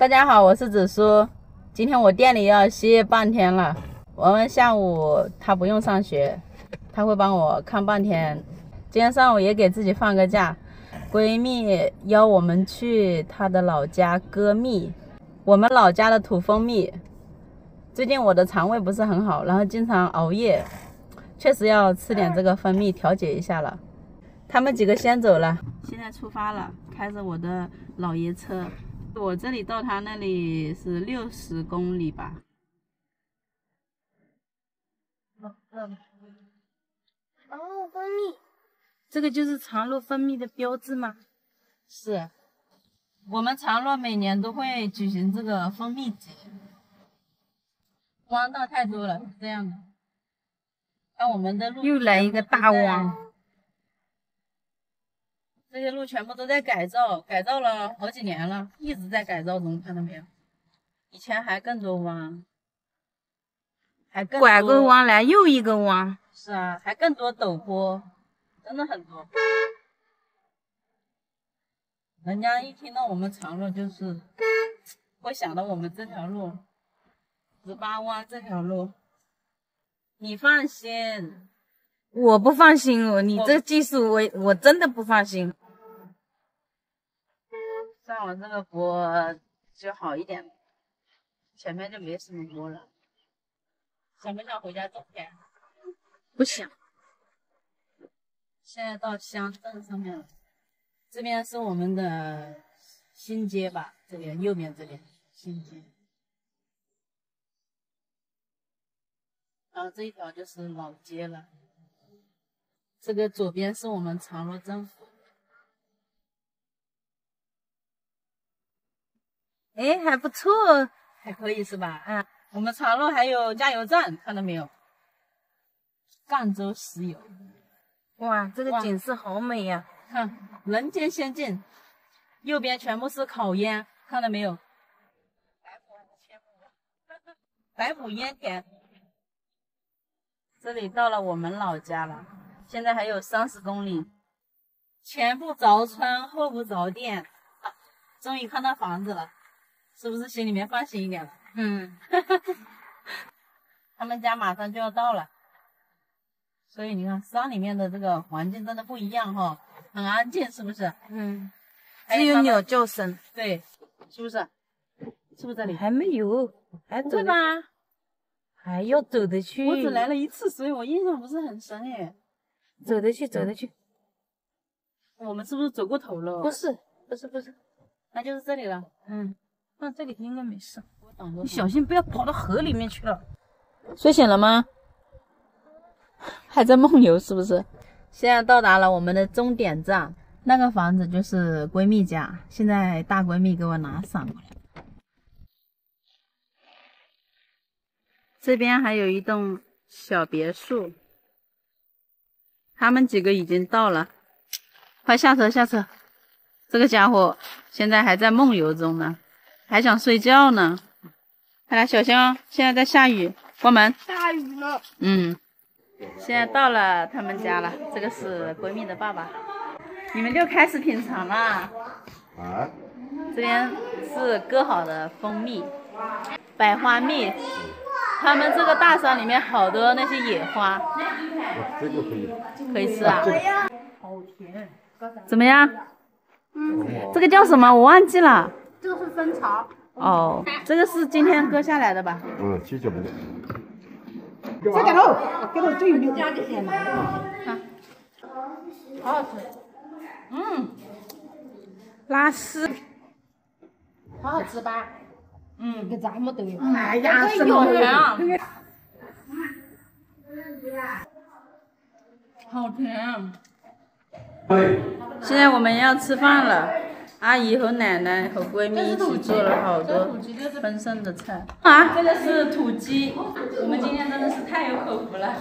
大家好，我是紫苏。今天我店里要歇半天了。我们下午他不用上学，他会帮我看半天。今天上午也给自己放个假。闺蜜邀我们去她的老家割蜜，我们老家的土蜂蜜。最近我的肠胃不是很好，然后经常熬夜，确实要吃点这个蜂蜜调节一下了。他们几个先走了，现在出发了，开着我的老爷车。我这里到他那里是六十公里吧。哦，蜂蜜，这个就是长乐蜂蜜的标志吗？是，我们长乐每年都会举行这个蜂蜜节。汪道太多了，这样的。那我们的路又来一个大汪。这些路全部都在改造，改造了好几年了，一直在改造中，看到没有？以前还更多弯，还更拐个弯来又一个弯。是啊，还更多陡坡，真的很多。人家一听到我们长乐，就是会想到我们这条路，十八弯这条路。你放心，我不放心哦，你这技术我我真的不放心。上完这个坡就好一点，前面就没什么坡了。想不想回家种田？不想。现在到乡镇上面了，这边是我们的新街吧？这边右边这边新街，然后这一条就是老街了。这个左边是我们长乐政府。哎，还不错，还可以是吧？啊，我们长乐还有加油站，看到没有？赣州石油。哇，这个景色好美呀！看，人间仙境。右边全部是烤烟，看到没有？白虎烟田。这里到了我们老家了，现在还有三十公里。前不着村后不着店，终于看到房子了。是不是心里面放心一点了？嗯，他们家马上就要到了，所以你看山里面的这个环境真的不一样哈，很安静，是不是？嗯，只有鸟叫声。对，是不是？是不是这里？还没有，还走吗？还要走得去。我只来了一次，所以我印象不是很深哎。走得去，走得去。我们是不是走过头了？不是，不是，不是，那就是这里了。嗯。那这里应该没事，你小心不要跑到河里面去了。睡醒了吗？还在梦游是不是？现在到达了我们的终点站，那个房子就是闺蜜家，现在大闺蜜给我拿伞过来。这边还有一栋小别墅，他们几个已经到了，快下车下车。这个家伙现在还在梦游中呢。还想睡觉呢，快来小心哦！现在在下雨，关门。下雨了。嗯，现在到了他们家了，这个是闺蜜的爸爸，你们就开始品尝啦。啊？这边是割好的蜂蜜，百花蜜。他们这个大山里面好多那些野花。这个可以。可以吃啊。好甜。怎么样？嗯。这个叫什么？我忘记了。这个是蜂巢哦，这个是今天割下来的吧？嗯，七九的。再给头，给头最有名。看，好好吃。嗯，拉丝，好好吃吧？嗯，跟咱们都有。哎呀，是好甜啊！好甜。现在我们要吃饭了。阿姨和奶奶和闺蜜一起做了好多丰盛的菜啊！这个是土鸡，我们今天真的是太有口福了。